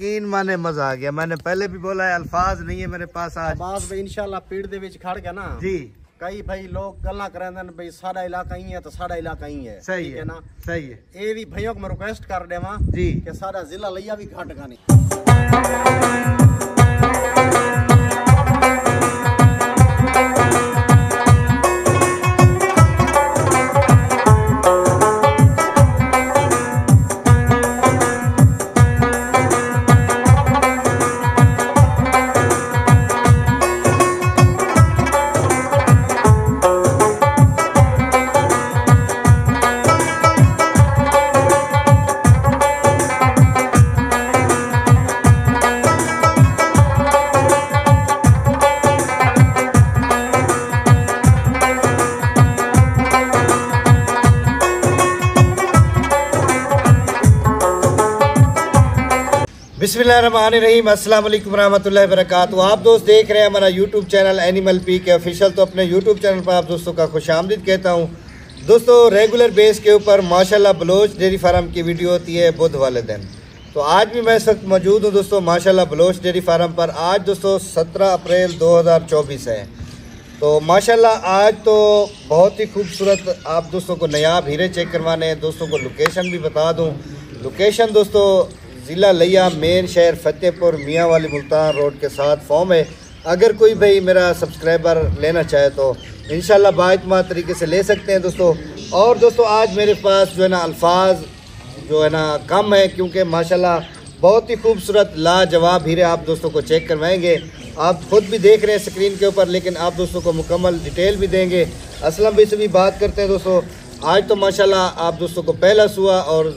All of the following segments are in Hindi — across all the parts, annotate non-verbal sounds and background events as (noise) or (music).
यकीन माने मजा आ गया मैंने पहले भी बोला है अल्फाज नहीं है मेरे पास आज ਬਾਸ ਬਈ ਇਨਸ਼ਾਅੱਲਾ ਪੀੜ ਦੇ ਵਿੱਚ ਖੜ ਗਿਆ ਨਾ जी ਕਈ ਭਾਈ ਲੋਕ ਗੱਲਾਂ ਕਰਾਂਦੇ ਨੇ ਬਈ ਸਾਡਾ ਇਲਾਕਾ ਹੀ ਹੈ ਤਾਂ ਸਾਡਾ ਇਲਾਕਾ ਹੀ ਹੈ सही ਠੀਕ है ਨਾ सही है ਇਹ ਵੀ ਭਈਓ ਨੂੰ ਮੈਂ ਰਿਕੁਐਸਟ ਕਰ ਦੇਵਾਂ जी ਕਿ ਸਾਡਾ ਜ਼ਿਲ੍ਹਾ ਲਈਆ ਵੀ ਘਟ ਗਾ ਨਹੀਂ अस्सलाम वालेकुम रहमतुल्लाहि वबरकातुहू। आप दोस्त देख रहे हैं हमारा YouTube channel animal P K official तो अपने यूट्यूब चैनल पर आप दोस्तों का खुश आमदीद कहता हूँ। दोस्तों रेगुलर बेस के ऊपर माशाल्लाह बलोच डेयरी फार्म की वीडियो होती है बुध वाले दिन। तो आज भी मैं इस वक्त मौजूद हूँ दोस्तों माशाल्लाह बलोच डेयरी फार्म पर। आज दोस्तों सत्रह अप्रैल दो हज़ार चौबीस है। तो माशाल्लाह आज तो बहुत ही खूबसूरत आप दोस्तों को नयाब हीरे चेक करवाने हैं। दोस्तों को लोकेशन भी बता दूँ। लोकेशन दोस्तों ज़िला लिया मेन शहर फतेहपुर मियाँ वाली मुल्तान रोड के साथ फॉर्म है। अगर कोई भाई मेरा सब्सक्राइबर लेना चाहे तो इन बातमा तरीके से ले सकते हैं दोस्तों। और दोस्तों, आज मेरे पास जो है ना अल्फाज जो है ना कम है, क्योंकि माशाल्लाह बहुत ही खूबसूरत, लाजवाब हीरे आप दोस्तों को चेक करवाएँगे। आप खुद भी देख रहे हैं स्क्रीन के ऊपर, लेकिन आप दोस्तों को मुकम्मल डिटेल भी देंगे। असलम भाई से भी बात करते हैं दोस्तों। आज तो माशाल्लाह आप दोस्तों को पहला सुआ और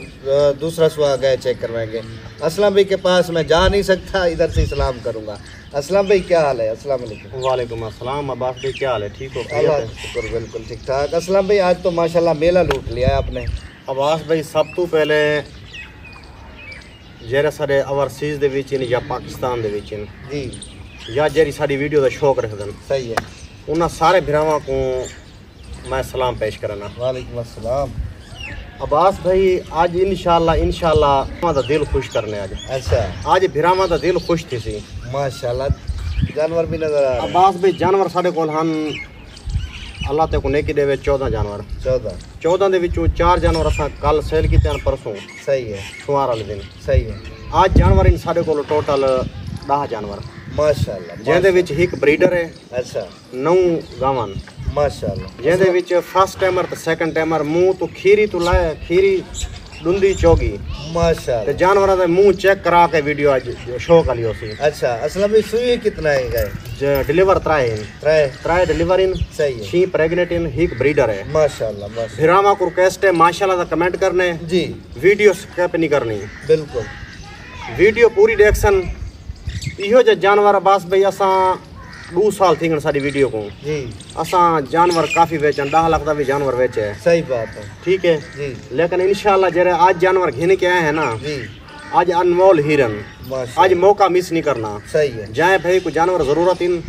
दूसरा सुआ गए चेक करवाएँगे। असलम भाई के पास मैं जा नहीं सकता इधर से सलाम करूँगा असलम भाई क्या हाल है अस्सलाम वालेकुम वालेकुम अस्सलाम अब्बास भाई क्या हाल है ठीक हो अल्लाह का शुक्र बिल्कुल ठीक ठाक असलम भाई आज तो माशाल्लाह मेला लूट लिया है आपने ਅਬਾਸ ਭਾਈ ਸਭ ਤੋਂ ਪਹਿਲੇ ਜਿਹੜੇ ਸਾਡੇ ਓਵਰਸੀਜ਼ ਦੇ ਵਿੱਚ ਨੇ ਜਾਂ ਪਾਕਿਸਤਾਨ ਦੇ ਵਿੱਚ ਨੇ जी ਜਾਂ ਜਿਹੜੀ ਸਾਡੀ ਵੀਡੀਓ ਦਾ ਸ਼ੌਕ ਰੱਖਦੇ ਨੇ सही है ਉਹਨਾਂ ਸਾਰੇ ਭਰਾਵਾਂ को मैं सलाम पेश करना वालेकुम अस्सलाम अब्बास भाई आज इंशाल्लाह इंशाल्लाह हमारा दिल खुश करने आज अच्छा आज भरावां ਦਾ ਦਿਲ ਖੁਸ਼ ਥੀ ਸੀ माशाल्लाह जानवर भी नजर आ रहे हैं ਅਬਾਸ ਭਾਈ ਜਾਨਵਰ ਸਾਡੇ ਕੋਲ ਹਨ ਅੱਲਾਹ ਤੇ ਕੋ ਨੇਕੀ ਦੇਵੇ 14 ਜਾਨਵਰ चौदह 14 ਦੇ ਵਿੱਚੋਂ 4 ਜਾਨਵਰ ਅਸਾਂ ਕੱਲ ਸੇਲ ਕੀਤੇ ਹਨ ਪਰਸੋਂ सही है ਸੁਆਰ ਵਾਲੇ ਦਿਨ सही है ਅੱਜ ਜਾਨਵਰ ਇਨ ਸਾਡੇ ਕੋਲ ਟੋਟਲ 10 ਜਾਨਵਰ माशाल्लाह ਜਿਹਦੇ ਵਿੱਚ ਇੱਕ ਬਰੀਡਰ ਹੈ अच्छा 9 ਗਾਵਾਂ ਨੇ। माशाल्लाह ਜਿਹਦੇ ਵਿੱਚ ਫਸਟ ਟਾਈਮਰ ਤੇ ਸੈਕੰਡ ਟਾਈਮਰ ਮੂੰਹ ਤੋਂ ਖੀਰੀ ਤੋਂ ਲਾਇਆ ਖੀਰੀ ਡੁੰਦੀ ਚੋਗੀ ਤੇ माशाल्लाह ਜਾਨਵਰਾਂ ਦਾ ਮੂੰਹ ਚੈੱਕ ਕਰਾ ਕੇ ਵੀਡੀਓ ਅੱਜ ਸ਼ੋਅ ਕਰੀ ਹੋਸੀ अच्छा असलम भाई सुई कितना है गए ਡਿਲੀਵਰ ਤਰਾਏ ਹਨ त्रै ਤਰਾਏ ਡਿਲੀਵਰ ਇਨ सही है ਛੀ ਪ੍ਰੈਗਨੈਂਟ ਇਨ ਇੱਕ ਬਰੀਡਰ ਹੈ माशाल्लाह माशा ਫਿਰਾਮਾ ਕੋ ਰਿਕਵੈਸਟ ਹੈ ਮਾਸ਼ਾਅੱਲਾ ਦਾ ਕਮੈਂਟ ਕਰਨੇ जी ਵੀਡੀਓ ਸਕਿਪ ਨਹੀਂ ਕਰਨੀ बिल्कुल ਵੀਡੀਓ ਪੂਰੀ ਦੇਖਣ ਇਹੋ ਜਿਹੇ ਜਾਨਵਰ ਬਸ ਬਈ ਅਸਾਂ दो साल थी सारी वीडियो को। जी। असा जानवर काफ़ी बेचन दह लाख का भी जानवर बेचे है। सही बात है। ठीक है? जी। लेकिन इनशाला जरा आज जानवर घिन के आए हैं ना जी। आज अनमोल हिरन आज मौका मिस नहीं करना। सही है। जाए भाई को जानवर ज़रूरत इन।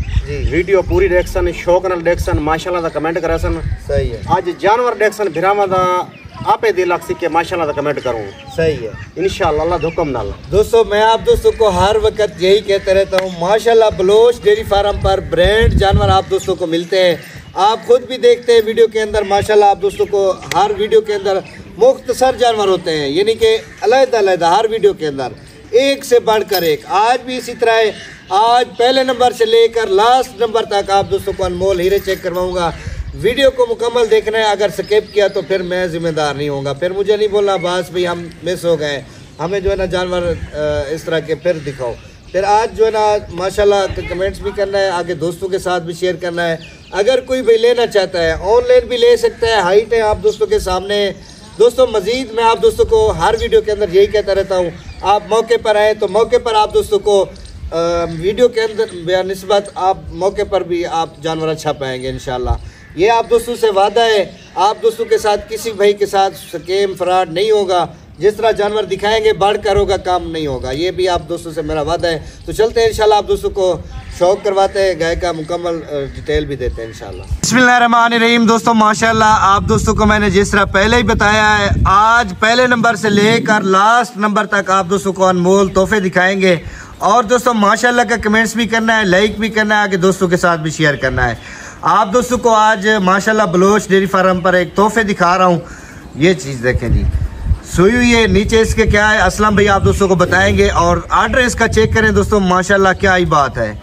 वीडियो पूरी डेक्सन शौक न डेक्सन माशाल्लाह दा कमेंट करसन सही है। आज जानवर डेक्सन भिरावा दा आपे दिल लग के माशाल्लाह कमेंट करूँ। सही है। दा हुक्म नाल। दोस्तों मैं आप दोस्तों को हर वक्त यही कहते रहता हूँ माशाल्लाह बलोच डेयरी फार्म पर ब्रांड जानवर आप दोस्तों को मिलते हैं। आप खुद भी देखते हैं वीडियो के अंदर माशाल्लाह आप दोस्तों को हर वीडियो के अंदर मुख्तसर जानवर होते हैं यानी कि अलहदा हर वीडियो के अंदर एक से बढ़कर एक। आज भी इसी तरह आज पहले नंबर से लेकर लास्ट नंबर तक आप दोस्तों को अनमोल हीरे चेक करवाऊँगा। वीडियो को मुकम्मल देखना है अगर स्किप किया तो फिर मैं जिम्मेदार नहीं होऊँगा। फिर मुझे नहीं बोलना बस भाई हम मिस हो गए। हमें जो है ना जानवर इस तरह के फिर दिखाओ। फिर आज जो है ना माशाल्लाह कमेंट्स भी करना है आगे दोस्तों के साथ भी शेयर करना है। अगर कोई भी लेना चाहता है ऑनलाइन भी ले सकता है हाइट है आप दोस्तों के सामने। दोस्तों मज़ीद मैं आप दोस्तों को हर वीडियो के अंदर यही कहता रहता हूँ आप मौके पर आए तो मौके पर आप दोस्तों को अ, वीडियो के अंदर बेनस्बत आप मौके पर भी आप जानवर अच्छा पाएँगे इन ये आप दोस्तों से वादा है, आप दोस्तों के साथ, किसी भाई के साथ स्केम फ्रॉड नहीं होगा। जिस तरह जानवर दिखाएँगे बढ़कर होगा काम नहीं होगा। ये भी आप दोस्तों से मेरा वादा है। तो चलते हैं, इंशाल्लाह आप दोस्तों को शौक करवाते हैं, गाय का मुकम्मल डिटेल भी देते हैं, इंशाल्लाह। रहीम दोस्तों, माशाल्लाह, आप दोस्तों को मैंने जिस तरह पहले ही बताया है, आज पहले नंबर से लेकर लास्ट नंबर तक आप दोस्तों को अनमोल तोहफे दिखाएँगे। और दोस्तों, माशाल्लाह का कमेंट्स भी करना है लाइक भी करना है, आगे दोस्तों के साथ भी शेयर करना है। आप दोस्तों को आज माशाल्लाह बलोच डेयरी फार्म पर एक तोहफे दिखा रहा हूँ। ये चीज़ देखें जी। सुई हुई है नीचे इसके क्या है? असलम भाई आप दोस्तों को बताएँगे और आर्डर इसका चेक करें दोस्तों, माशाल्लाह क्या ही बात है।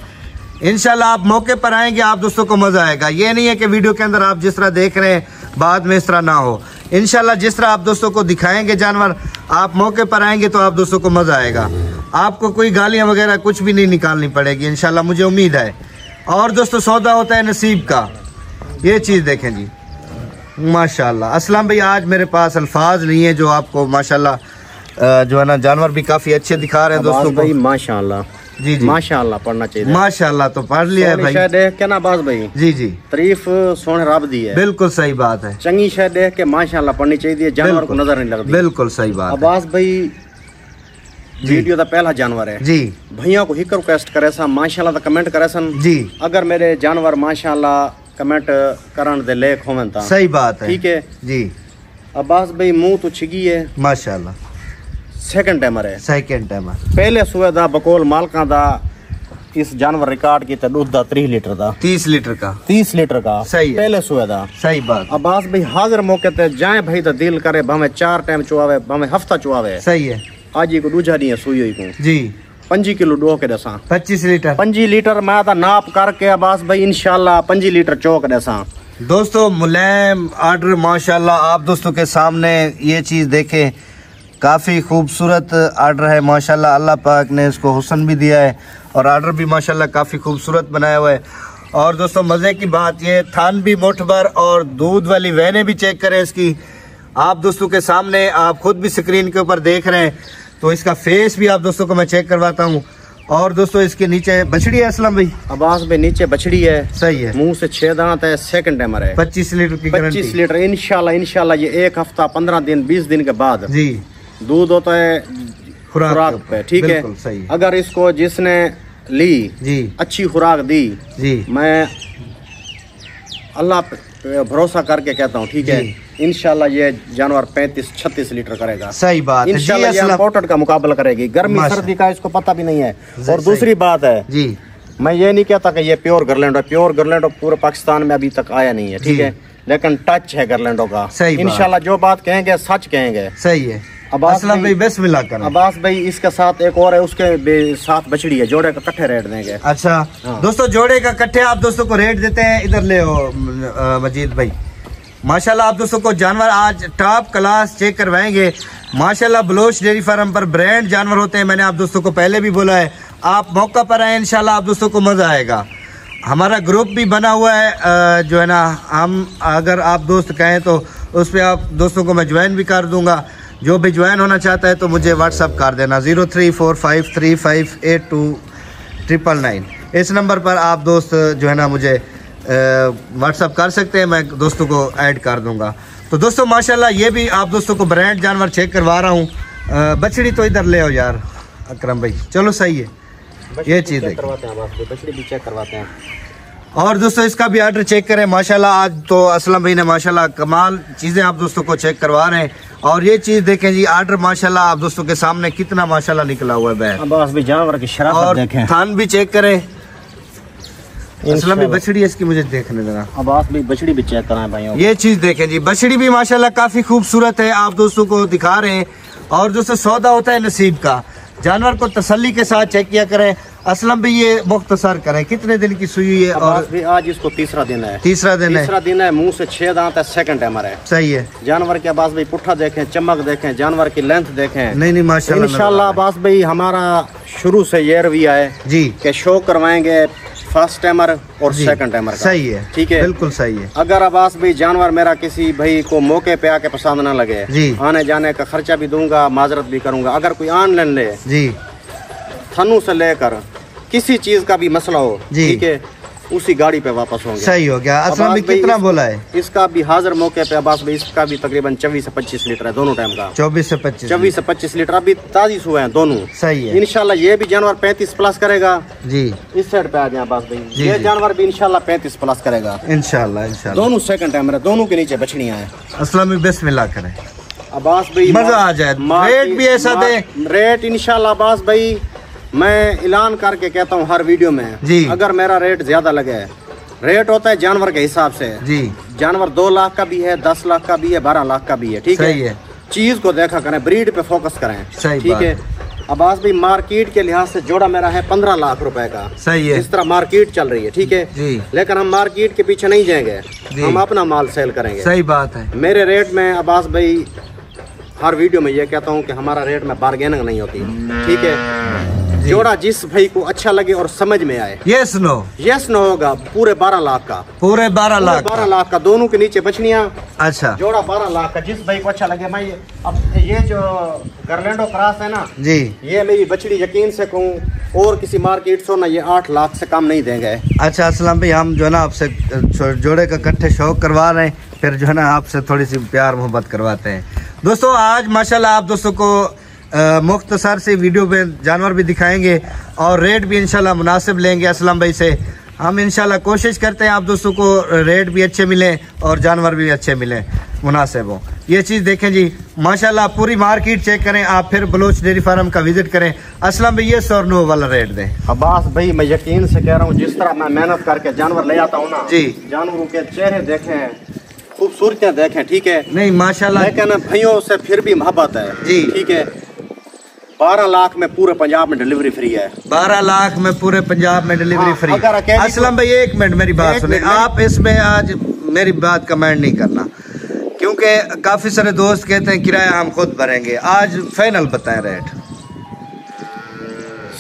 इनशाला आप मौके पर आएँगे, आप दोस्तों को मज़ा आएगा। ये नहीं है कि वीडियो के अंदर आप जिस तरह देख रहे हैं, बाद में इस तरह ना हो। इनशाला जिस तरह आप दोस्तों को दिखाएँगे जानवर, आप मौके पर आएँगे तो आप दोस्तों को मज़ा आएगा। आपको कोई गालियाँ वगैरह कुछ भी नहीं निकालनी पड़ेगी इनशाला मुझे उम्मीद है। और दोस्तों सौदा होता है नसीब का। ये चीज़ देखें जी। माशाल्लाह। असलम भाई आज मेरे पास अल्फाज नहीं है जो आपको माशाल्लाह जो है ना जानवर भी काफ़ी अच्छे दिखा रहे हैं दोस्तों भाई माशाल्लाह। जी जी। माशाल्लाह पढ़ना चाहिए। माशाल्लाह तो पढ़ लिया है भाई। शय देख के ना अब्बास भाई? जी जी। तारीफ़ सोने रब दी है। बिल्कुल सही बात है। चंगी शय देख के माशाल्लाह पढ़नी चाहिए जानवर को नज़र नहीं लगती। बिल्कुल सही बात है। अब्बास भाई वीडियो का पहला जानवर है। जी। भैया को हिक रिक्वेस्ट करे सा माशाल्लाह दा कमेंट करे सन। जी। अगर मेरे जानवर माशाल्लाह कमेंट करण दे लेख होवन ता। सही बात है। ठीक है? जी। अब्बास भाई मुँह तो छिगी है। माशाल्लाह। सेकंड टाइमर है। सेकंड टाइम पहले सुबह दा बकोल मालका दा इस जानवर रिकॉर्ड किया दूध दा 30 लीटर दा। तीस लीटर का। 30 लीटर का। सही पहले सुबह दा। सही बात। अब्बास भाई हाजिर मौके ते जाए भाई दा दिल करे भावे चार टाइम चुआवे भावे हफ़्ता चुआवे सही है। आज को दूजा दी सुई हुई को। जी। पंजी किलो डो के दसा। पच्चीस लीटर। पंजी लीटर मैं ता नाप करके अब्बास भाई इंशाल्लाह पंजी लीटर चौक दसा। दोस्तों मुलायम आर्डर माशाल्लाह आप दोस्तों के सामने ये चीज़ देखें। काफ़ी खूबसूरत आर्डर है माशाल्लाह अल्लाह पाक ने इसको हुसन भी दिया है और आर्डर भी माशाल्लाह काफ़ी खूबसूरत बनाया हुआ है। और दोस्तों मज़े की बात ये थान भी मोटबर और दूध वाली वैने भी चेक करें इसकी। आप दोस्तों के सामने आप खुद भी स्क्रीन के ऊपर देख रहे हैं तो इसका फेस भी आप दोस्तों को मैं चेक करवाता हूँ। और दोस्तों इसके नीचे बछड़ी है असलम भाई? अब्बास भाई नीचे बछड़ी है। सही है। मुँह से छह दांत है सेकंड टाइमर है। पच्चीस लीटर की पच्चीस लीटर इंशाल्लाह इंशाल्लाह ये एक हफ़्ता पंद्रह दिन बीस दिन के बाद। जी। दूध होता है खुराक पे ठीक है? सही अगर इसको जिसने ली जी। अच्छी खुराक दी जी। मैं अल्लाह भरोसा करके कहता हूँ ठीक है? इंशाल्लाह ये जानवर पैंतीस छत्तीस लीटर करेगा। सही बात है। इम्पोर्टेड का मुकाबला करेगी। गर्मी सर्दी का इसको पता भी नहीं है। और दूसरी बात है जी। मैं ये नहीं कहता कि ये प्योर गर्लैंड है। प्योर गर्लैंड पूरे पाकिस्तान में अभी तक आया नहीं है ठीक है? लेकिन टच है गर्लैंडो का। सही बात। जो बात कहेंगे सच कहेंगे। सही है। अब्बास भाई बस मिला कर। अब्बास भाई इसके साथ एक और है उसके साथ बछड़ी है। जोड़े का कट्ठे रेट देंगे। अच्छा। हाँ। दोस्तों जोड़े का कट्ठे आप दोस्तों को रेट देते हैं। इधर ले मजीद भाई। माशाल्लाह आप दोस्तों को जानवर आज टॉप क्लास चेक करवाएँगे। माशाल्लाह बलोच डेयरी फार्म पर ब्रांड जानवर होते हैं, मैंने आप दोस्तों को पहले भी बोला है। आप मौका पर आए, इंशाल्लाह आप दोस्तों को मज़ा आएगा। हमारा ग्रुप भी बना हुआ है जो है ना, हम अगर आप दोस्त कहें तो उस पर आप दोस्तों को मैं ज्वाइन भी कर दूँगा। जो भी ज्वाइन होना चाहता है तो मुझे व्हाट्सअप कर देना, zero three four five three five eight two triple nine. इस नंबर पर आप दोस्त जो है ना मुझे व्हाट्सअप कर सकते हैं मैं दोस्तों को ऐड कर दूँगा। तो दोस्तों माशाल्लाह ये भी आप दोस्तों को ब्रांड जानवर चेक करवा रहा हूँ। बछड़ी तो इधर ले आओ यार अकरम भाई। चलो सही है। ये चीज़ हैं। अब्बास भाई बछड़ी भी चेक करवाते हैं। और दोस्तों इसका भी आर्डर चेक करें। माशाल्लाह आज तो असलम भाई ने माशाल्लाह कमाल चीज़ें आप दोस्तों को चेक करवा रहे हैं। और ये चीज़ देखें जी आर्डर माशाल्लाह आप दोस्तों के सामने कितना माशाल्लाह निकला हुआ है बैग जानवर की शराफत और देखें। थान भी चेक करें। असलम भी बछड़ी है इसकी मुझे देखने देना। अब्बास भाई बछड़ी भी चेक कराएँ भाइयों। ये चीज़ देखें जी बछड़ी भी माशाल्लाह काफ़ी खूबसूरत है आप दोस्तों को दिखा रहे हैं। और दोस्तों सौदा होता है नसीब का जानवर को तसल्ली के साथ चेक किया करें। असलम भी ये मुख्तसर करें कितने दिन की सुई है और भाई आज इसको तीसरा दिन है। तीसरा दिन है। तीसरा दिन है मुँह से छह दांत है सेकंड टाइमर है सही है। जानवर के अब्बास भाई पुट्ठा देखें चमक देखें जानवर की लेंथ देखें। नहीं नहीं माशाल्लाह इंशाल्लाह अब्बास भाई हमारा शुरू से ये रवैया है जी। के शो करवाएँगे। फ़र्स्ट टाइमर और सेकंड टाइमर का। सही है। ठीक है? बिल्कुल सही है। अगर आवास भाई जानवर मेरा किसी भाई को मौके पे आके पसंद ना लगे जी। आने जाने का खर्चा भी दूँगा माजरत भी करूँगा अगर कोई ऑनलाइन ले जी। थनु से लेकर किसी चीज़ का भी मसला हो ठीक है? उसी गाड़ी पे वापस होंगे। सही हो गया। असलम भाई, कितना इस- बोला है? इसका भी हाजिर मौके पे अब्बास भाई इसका भी तकरीबन चौबीस से पच्चीस लीटर है दोनों टाइम का। चौबीस से पच्चीस चौबीस से पच्चीस लीटर अभी ताजी सुबह हैं दोनों। सही है। इनशाला ये भी जानवर पैंतीस प्लस करेगा। जी। इस साइड पे आ जाए अब्बास भाई। ये जानवर भी इनशाला पैंतीस प्लस करेगा। इंशाल्लाह दोनों सेकंड टाइम दोनों के नीचे बछड़िया है। असलम भाई बिस्मिल्लाह करें। अब्बास भाई मज़ा आ जाए। रेट भी ऐसा दे। रेट इंशाल्लाह अब्बास भाई। मैं ऐलान करके कहता हूँ हर वीडियो में जी। अगर मेरा रेट ज़्यादा लगे रेट होता है जानवर के हिसाब से जी जानवर दो लाख का भी है दस लाख का भी है बारह लाख का भी है ठीक है है। चीज़ को देखा करें ब्रीड पे फोकस करें ठीक है अब्बास भाई मार्केट के लिहाज से जोड़ा मेरा है पंद्रह लाख रुपए का सही है इस तरह मार्केट चल रही है ठीक है जी। लेकिन हम मार्केट के पीछे नहीं जाएँगे। हम अपना माल सेल करेंगे सही बात है मेरे रेट में अब्बास भाई हर वीडियो में ये कहता हूँ कि हमारा रेट में बार्गेनिंग नहीं होती ठीक है। जोड़ा जिस भाई को अच्छा लगे और समझ में आए। ये सुनो यस न होगा पूरे बारह लाख का। पूरे बारह लाख बारह लाख का दोनों के नीचे बछड़ियाँ। अच्छा। जोड़ा बारह लाख का जिस भाई को अच्छा लगे। मैं अब ये जो गरलैंडो क्रॉस है ना जी। ये मेरी बछड़ी यकीन से कहूँ और किसी मार्केट से ना ये आठ लाख से कम नहीं देंगे। अच्छा असलम भाई हम जो है ना आपसे जोड़े का इकट्ठे शौक करवा रहे हैं फिर जो है ना आपसे थोड़ी सी प्यार मोहब्बत करवाते हैं। दोस्तों आज माशाल्लाह आप दोस्तों को मुख्तसर से वीडियो में जानवर भी दिखाएँगे और रेट भी इंशाल्लाह मुनासिब लेंगे असलम भाई से। हम इंशाल्लाह कोशिश करते हैं आप दोस्तों को रेट भी अच्छे मिले और जानवर भी अच्छे मिले मुनासिब हो। ये चीज़ देखें जी माशाल्लाह पूरी मार्केट चेक करें आप फिर बलोच डेयरी फार्म का विज़िट करें। असलम भाई ये सौ और नौ वाला रेट दें। अब्बास भाई मैं यकीन से कह रहा हूँ जिस तरह मैं मेहनत करके जानवर ले आता हूँ ना जी। जानवरों के चेहरे देखें खूबसूरतियाँ देखें ठीक है? नहीं माशाल्लाह। लेकिन भाइयों से फिर भी मोहब्बत है। जी। ठीक है? बारह लाख में पूरे पंजाब में डिलीवरी फ्री है। बारह लाख में पूरे पंजाब में डिलीवरी हाँ, फ्री अगर असलम भाई एक मिनट मेरी बात सुने। आप इसमें आज मेरी बात कमेंट नहीं करना। क्योंकि काफ़ी सारे दोस्त कहते हैं किराया हम खुद भरेंगे। आज फाइनल बताएँ रेट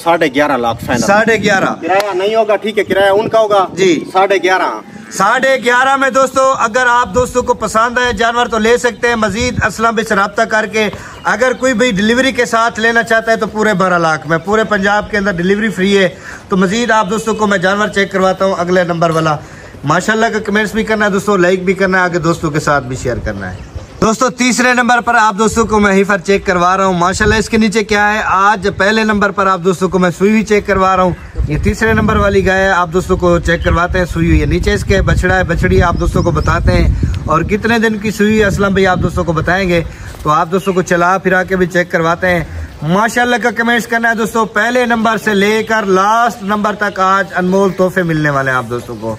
साढ़े ग्यारह लाख फाइनल साढ़े ग्यारह। किराया नहीं होगा ठीक है किराया उनका होगा। जी। साढ़े ग्यारह। साढ़े ग्यारह में दोस्तों अगर आप दोस्तों को पसंद आए जानवर तो ले सकते हैं मजीद असलम से रब्ता करके। अगर कोई भी डिलीवरी के साथ लेना चाहता है तो पूरे बारह लाख में। पूरे पंजाब के अंदर डिलीवरी फ्री है। तो मजीद आप दोस्तों को मैं जानवर चेक करवाता हूँ अगले नंबर वाला। माशाल्लाह का कमेंट्स भी करना है दोस्तों लाइक भी करना है आगे दोस्तों के साथ भी शेयर करना है। दोस्तों, तीसरे नंबर पर आप दोस्तों को मैं हिफर चेक करवा रहा हूँ। माशाल्लाह, इसके नीचे क्या है? आज पहले नंबर पर आप दोस्तों को मैं सुई हुई चेक करवा रहा हूँ। ये तीसरे नंबर वाली गाय है, आप दोस्तों को चेक करवाते हैं, सुई हुई है नीचे इसके, बछड़ा है, बछड़ी आप दोस्तों को बताते हैं। और कितने दिन की सुई असलम भाई आप दोस्तों को बताएँगे। तो आप दोस्तों को चला फिरा के भी चेक करवाते हैं। माशाल्लाह का कमेंट्स करना है दोस्तों, पहले नंबर से लेकर लास्ट नंबर तक आज अनमोल तोहफे मिलने वाले हैं आप दोस्तों को।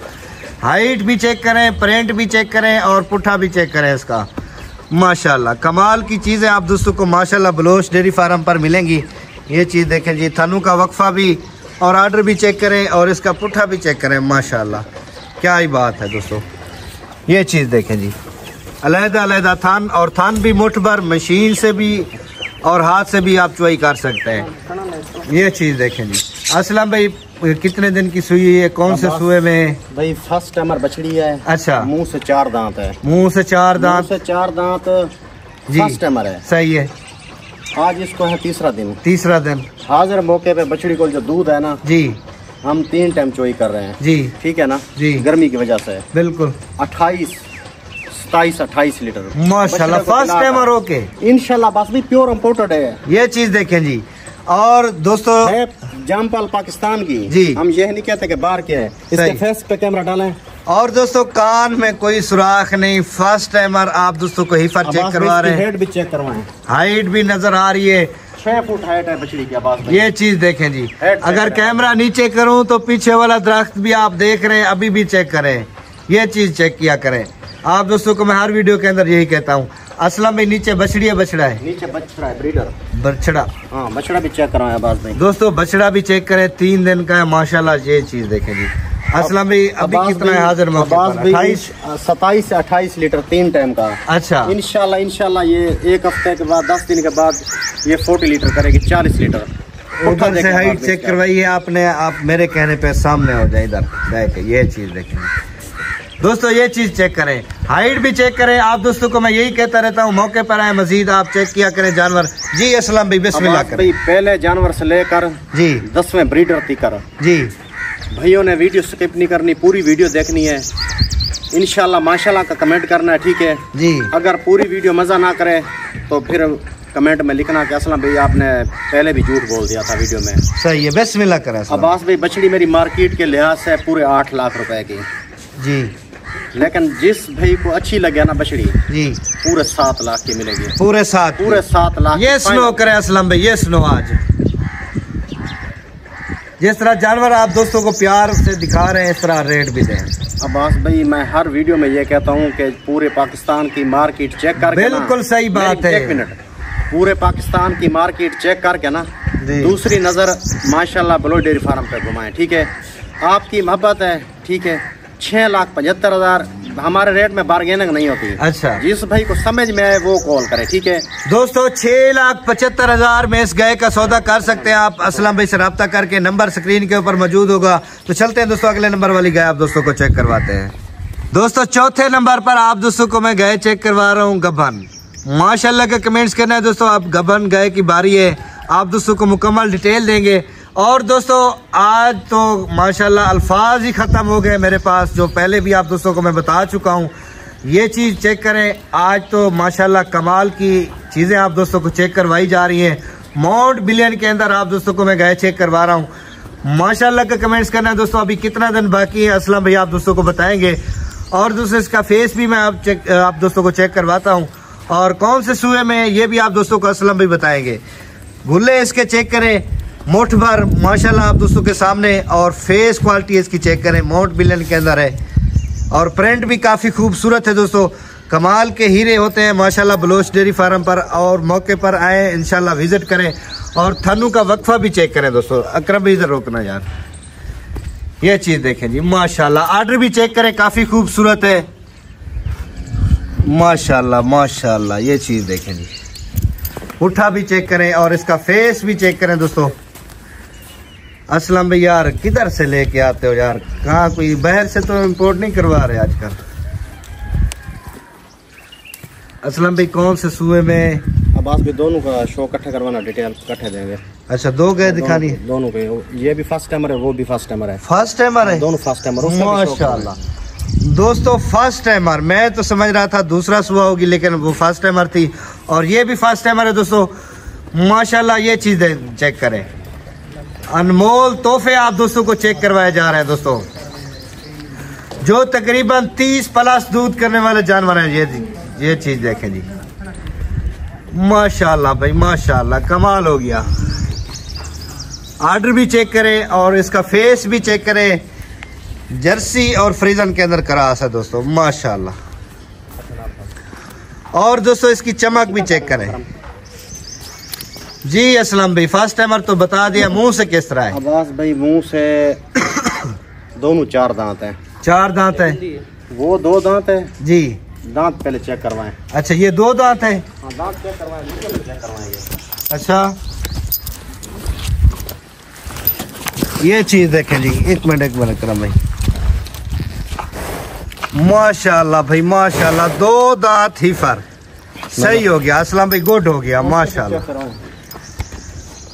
हाइट भी चेक करें प्रिंट भी चेक करें और पुट्ठा भी चेक करें इसका। माशाल्लाह। कमाल की चीज़ें आप दोस्तों को माशाल्लाह बलोच डेयरी फार्म पर मिलेंगी। ये चीज़ देखें जी, थनू का वक्फा भी और आर्डर भी चेक करें और इसका पुट्ठा भी चेक करें, माशाल्लाह। क्या ही बात है दोस्तों। ये चीज़ देखें जी। अलहदा अलहदा थान और थान भी मुठ भर मशीन से भी और हाथ से भी आप चुवाई कर सकते हैं। ये चीज़ देखें जी। असलम भाई कितने दिन की सुई है? कौन से सुए में भाई फ़र्स्ट टाइमर बछड़ी है। अच्छा। मुँह से चार दांत है। मुँह से चार मुँह दांत? से चार दांत फ़र्स्ट टाइमर है। सही है। आज इसको है तीसरा दिन। तीसरा दिन। हाजिर मौके पे बछड़ी को जो दूध है ना जी। हम तीन टाइम चोई कर रहे हैं। जी। ठीक है ना? जी। गर्मी की वजह से। बिल्कुल। अट्ठाईस सताईस अट्ठाईस लीटर। माशाल्लाह फ़र्स्ट टाइम और ओके इनशाला बस भी प्योर इम्पोर्टेड है। ये चीज़ देखें जी। और दोस्तों जामपाल पाकिस्तान की। जी। हम ये नहीं कहते कि बाहर के है। इसके फेस पे कैमरा डालें। और दोस्तों कान में कोई सुराख नहीं। फ़र्स्ट टाइमर आप दोस्तों को हिफर चेक करवा रहे हैं। हेड भी चेक करवाएँ। हाइट भी नज़र आ रही है। छह फुट हाइट है बछड़ी की आवाज़ ये चीज़ देखें जी। अगर कैमरा नीचे करूँ तो पीछे वाला दरख्त भी आप देख रहे हैं अभी भी चेक करें। ये चीज़ चेक किया करें। आप दोस्तों को मैं हर वीडियो के अंदर यही कहता हूँ। असलम में नीचे बछड़ी है बछड़ा है। नीचे बछड़ा है ब्रीडर बछड़ा। हाँ बछड़ा भी चेक करवाएँ आवाज़ भाई दोस्तों बछड़ा भी चेक करें तीन दिन का है माशाल्लाह ये चीज़ देखें जी। असलम भाई अभी कितना है हाजिर 28 सताईस से अट्ठाईस लीटर तीन टाइम का। अच्छा। इनशाला इनशाला ये एक हफ़्ते के बाद दस दिन के बाद ये फोर्टी लीटर करेगी चालीस लीटर। उधर से हाइट चेक करवाई है आपने आप मेरे कहने पे सामने हो जाए इधर। देख ये चीज़ देखें। दोस्तों ये चीज़ चेक करें। हाइट भी चेक करें। आप दोस्तों को मैं यही कहता रहता हूँ मौके पर आए मजीद आप चेक किया करें जानवर। जी असलम भाई बिस्मिल्लाह करें। भाई पहले जानवर से लेकर जी। दसवें ब्रीडर तक जी। भाइयों ने वीडियो स्किप नहीं करनी पूरी वीडियो देखनी है। इनशाला माशाल्लाह का कमेंट करना है ठीक है? जी। अगर पूरी वीडियो मज़ा ना करे तो फिर कमेंट में लिखना कि असलम भाई आपने पहले भी झूठ बोल दिया था वीडियो में। सही है बिस्मिल्लाह करें अस्सलाम। अब्बास भाई बछड़ी मेरी मार्केट के लिहाज से पूरे आठ लाख रुपए की। जी। लेकिन जिस भाई को अच्छी लगे ना बछड़ी जी। पूरे सात लाख की मिलेगी। पूरे साथ पूरे सात लाख ये स्नो करें असलम भाई ये स्नो आज। जिस तरह जानवर आप दोस्तों को प्यार से दिखा रहे हैं इस तरह रेट भी दें अब्बास भाई मैं हर वीडियो में ये कहता हूँ कि पूरे पाकिस्तान की मार्केट चेक करके ना- बिल्कुल सही बात है। एक मिनट। पूरे पाकिस्तान की मार्केट चेक करके ना दूसरी नज़र माशाल्लाह बलो डेयरी फार्म पे घुमाएँ ठीक है? आपकी मोहब्बत है ठीक है? छः लाख पचहत्तर हज़ार। हमारे रेट में बार्गेनिंग नहीं होती। अच्छा। जिस भाई को समझ में आए वो कॉल करे ठीक है? दोस्तों छह लाख पचहत्तर हज़ार में इस गाय का सौदा कर सकते हैं आप। असलम भाई से रब्ता करके नंबर स्क्रीन के ऊपर मौजूद होगा। तो चलते हैं दोस्तों अगले नंबर वाली गाय आप दोस्तों को चेक करवाते हैं। दोस्तों चौथे नंबर पर आप दोस्तों को मैं गाय चेक करवा रहा हूँ गबन। माशाल्लाह का कमेंट्स करना है दोस्तों आप गबन गाय की बारी है। आप दोस्तों को मुकम्मल डिटेल देंगे। और दोस्तों, आज तो माशाल्लाह अल्फाज ही ख़त्म हो गए मेरे पास, जो पहले भी आप दोस्तों को मैं बता चुका हूँ। ये चीज़ चेक करें। आज तो माशाल्लाह कमाल की चीज़ें आप दोस्तों को चेक करवाई जा रही हैं। माउंट बिलियन के अंदर आप दोस्तों को मैं गाय चेक करवा रहा हूँ। माशाल्लाह का कमेंट्स करना है दोस्तों, अभी कितना दिन बाकी है? असलम भैया आप दोस्तों को बताएँगे। और दोस्तों इसका फेस भी मैं आप चेक आप दोस्तों को चेक करवाता हूँ। और कौन से सूए में ये भी आप दोस्तों को असलम भी बताएँगे। गुल्ले इसके चेक करें। मुठ भर माशाल्लाह आप दोस्तों के सामने और फेस क्वालिटी इसकी चेक करें माउंट बिलियन के अंदर है। और प्रिंट भी काफ़ी खूबसूरत है दोस्तों। कमाल के हीरे होते हैं, माशाल्लाह बलोच डेयरी फार्म पर और मौके पर आए, इंशाल्लाह विज़िट करें। और थनू का वक्फा भी चेक करें दोस्तों। अक्रम भी इधर रोकना यार। ये चीज़ देखें जी, माशाल्लाह। आर्डर भी चेक करें, काफ़ी खूबसूरत है। माशाल्लाह माशाल्लाह, ये चीज़ देखें जी। उठा भी चेक करें और इसका फेस भी चेक करें दोस्तों। असलम भाई यार किधर से लेके आते हो यार? कहाँ कोई बाहर से तो इम्पोर्ट नहीं करवा रहे आजकल? असलम भाई कौन से सूए में? अब्बास भी दोनों का शो इकट्ठा करवाना डिटेल इकट्ठे देंगे। अच्छा दो गए दिखानी? है दोनों के ये भी फ़र्स्ट टाइमर है वो भी फ़र्स्ट टाइमर है। फ़र्स्ट टाइमर है? दोनों फ़र्स्ट टाइमर माशाल्लाह। दोस्तों फ़र्स्ट टाइमर मैं तो समझ रहा था दूसरा सुबह होगी लेकिन वो फ़र्स्ट टाइमर थी और ये भी फ़र्स्ट टाइमर है दोस्तों। माशाल्लाह ये चीज़ें चेक करें। अनमोल तोहफे आप दोस्तों को चेक करवाए जा रहे हैं दोस्तों जो तकरीबन 30 प्लस दूध करने वाले जानवर हैं ये ये चीज़ देखें जी माशाल्लाह भाई माशाल्लाह कमाल हो गया आर्डर भी चेक करें और इसका फेस भी चेक करें जर्सी और फ्रीजन के अंदर करास है दोस्तों माशाल्लाह और दोस्तों इसकी चमक भी चेक करें जी असलम भाई। फ़र्स्ट टाइमर तो बता दिया मुँह से किस तरह है? अब्बास भाई मुँह से दोनों चार दांत हैं। चार दांत है? वो दो दांत है। जी। दांत पहले चेक करवाएँ। अच्छा ये दो दांत है? हाँ दांत चेक करवाएँ अच्छा। ये चीज़ देखें जी एक मिनट एक मिनट करम भाई। माशाल्लाह भाई माशाल्लाह दो दांत ही फर सही हो गया असलम भाई गुड हो गया माशाल्लाह।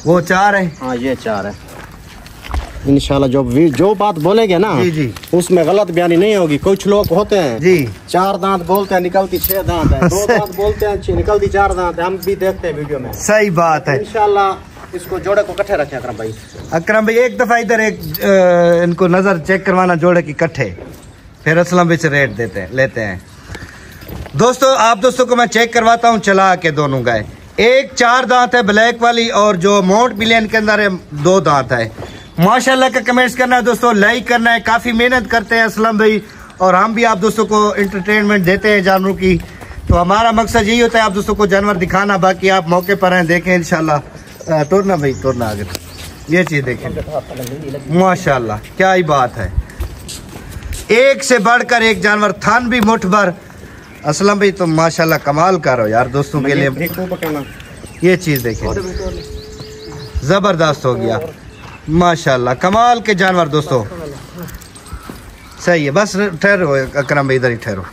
वो चार है। हाँ ये चार है। इंशाल्लाह जो वी- जो बात बोलेंगे ना जी, जी। उसमें गलत बयानी नहीं होगी। कुछ लोग होते हैं। जी। चार दांत बोलते हैं निकलती छह दांत है। दो (laughs) दांत बोलते हैं निकलती चार दांत है। हम भी देखते हैं वीडियो में। सही बात है। इंशाल्लाह इसको जोड़े को इकट्ठे रखे अकरम भाई। अकरम भाई एक दफ़ा इधर एक इनको नज़र चेक करवाना जोड़े की इकट्ठे। फिर असलम से रेट देते हैं लेते हैं। दोस्तों आप दोस्तों को मैं चेक करवाता हूँ चला के दोनों गाय एक चार दांत है ब्लैक वाली, और जो माउंट मिलियन के अंदर है, दो दांत है। माशाल्लाह का कमेंट्स करना है दोस्तों लाइक करना है, काफ़ी मेहनत करते हैं असलम भाई, और हम भी आप दोस्तों को इंटरटेनमेंट देते हैं जानवरों की। तो हमारा मकसद यही होता है आप दोस्तों को जानवर दिखाना, बाकी आप मौके पर हैं देखें इंशाल्लाह। तोड़ना भाई तोड़ना आगे। ये चीज़ देखें। माशाल्लाह, क्या ही बात है। एक से बढ़कर एक जानवर, थान भी मुठ भर असलम भाई तुम माशाल्लाह कमाल करो यार दोस्तों के लिए। ये चीज़ देखें ज़बरदस्त हो गया। माशाल्लाह कमाल के जानवर दोस्तों। सही है बस ठहरो अकरम भाई इधर ही ठहरो।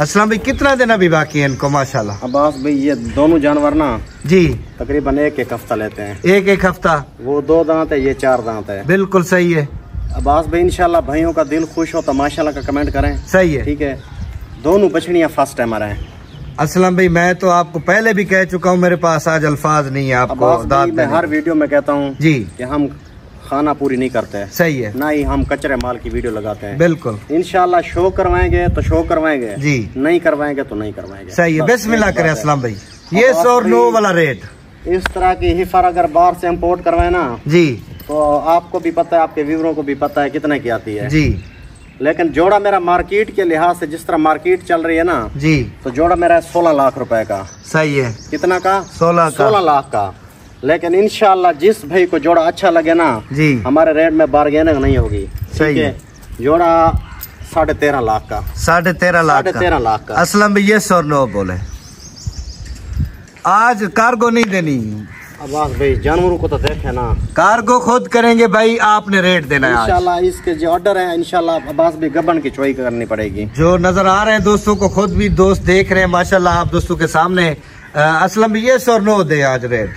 असलम भाई कितना दिन अभी बाकी है इनको माशाल्लाह? अब्बास भाई ये दोनों जानवर ना जी। तकरीबन एक एक हफ़्ता लेते हैं। एक एक हफ़्ता? वो दो दांत है ये चार दांत है। बिल्कुल सही है। अब्बास भाई इंशाल्लाह भाइयों का दिल खुश हो तो माशाल्लाह का कमेंट करें। सही है। ठीक है। दोनों बछड़ियाँ फ़र्स्ट टाइम आ रहे हैं। असलम भाई मैं तो आपको पहले भी कह चुका हूँ मेरे पास आज अल्फाज नहीं है आपको मैं हर वीडियो में कहता हूँ जी। कि हम खाना पूरी नहीं करते। हैं सही है। ना ही हम कचरे माल की वीडियो लगाते हैं। बिल्कुल। इनशाला शो करवाएँगे तो शो करवाएँगे। जी। नहीं करवाएँगे तो नहीं करवाएँगे। सही है। बस बिस्मिल्लाह करें असलम भाई। ये और नो वाला रेट इस तरह की हिफर अगर बाहर से इम्पोर्ट करवाए ना जी। तो आपको भी पता है आपके व्यूवरों को भी पता है कितने की आती है। जी। लेकिन जोड़ा मेरा मार्केट के लिहाज से जिस तरह मार्केट चल रही है ना जी। तो जोड़ा मेरा है सोलह लाख रुपए का। सही है। कितना का? सोलह सोलह लाख का। लेकिन इंशाल्लाह जिस भाई को जोड़ा अच्छा लगे ना जी। हमारे रेट में बार्गेनिंग नहीं होगी। सही है। जोड़ा साढ़े तेरह लाख का। साढ़े तेरह लाख साढ़े तेरह लाख का। असलम ये नो बोले। आज कार्गो नहीं देनी। अब्बास भाई जानवरों को तो देखे ना। कार्गो खुद करेंगे भाई आपने रेट देना है इंशाल्लाह इसके जो ऑर्डर है इंशाल्लाह अब्बास भाई गबन की चुवाई करनी पड़ेगी। जो नज़र आ रहे हैं दोस्तों को खुद भी दोस्त देख रहे हैं माशाल्लाह आप दोस्तों के सामने। असलम भाई ये और नो दे आज रेट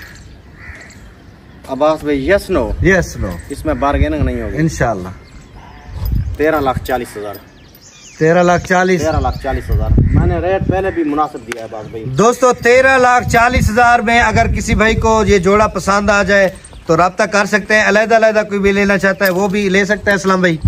अब्बास भाई यस नो यस नो इसमें बारगेनिंग नहीं होगी। इनशाला तेरह लाख चालीस हज़ार। तेरह लाख चालीस। तेरह लाख चालीस हज़ार। मैंने रेट पहले भी मुनासिब दिया है बात भाई। दोस्तों तेरह लाख चालीस हज़ार में अगर किसी भाई को ये जोड़ा पसंद आ जाए तो रबता कर सकते हैं। अलहदा अलहदा कोई भी लेना चाहता है वो भी ले सकता है इस्लाम भाई।